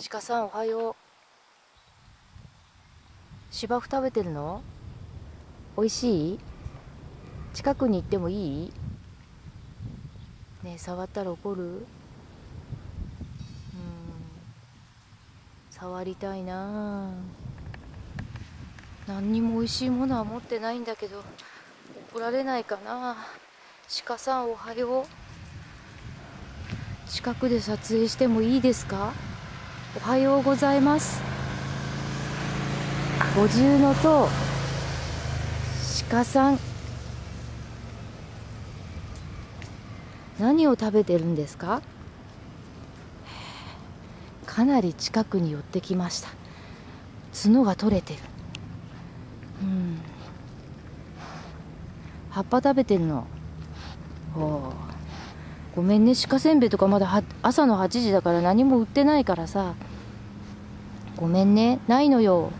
鹿さんおはよう。芝生食べてるの？美味しい？近くに行ってもいい？ねえ触ったら怒る？うん。触りたいな。何にも美味しいものは持ってないんだけど怒られないかな。鹿さんおはよう。近くで撮影してもいいですか？おはようございます。五重の塔。鹿さん。何を食べてるんですか？かなり近くに寄ってきました。角が取れてる。うん。葉っぱ食べてるの？おおごめんね鹿せんべいとかまだ朝の8時だから何も売ってないからさ。ごめんねないのよ。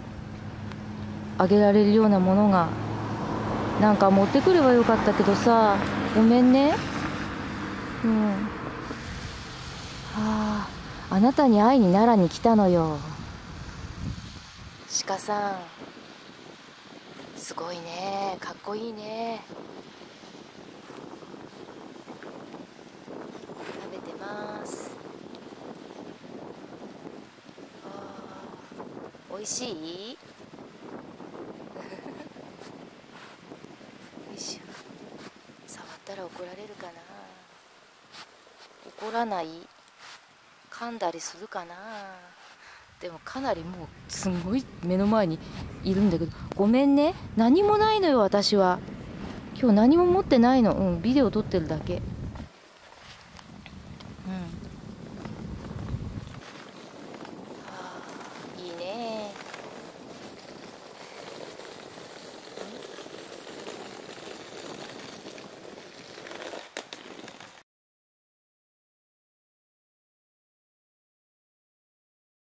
あげられるようなものが。なんか持ってくればよかったけどさ。ごめんね。うん。はああなたに会いに奈良に来たのよ。鹿さん。すごいね。かっこいいね食べてますあー美味しい？よいしょ触ったら怒られるかな？怒らない？噛んだりするかな？でもかなりもうすごい目の前にいるんだけど。ごめんね。何もないのよ私は。今日何も持ってないの。うんビデオ撮ってるだけ。うん。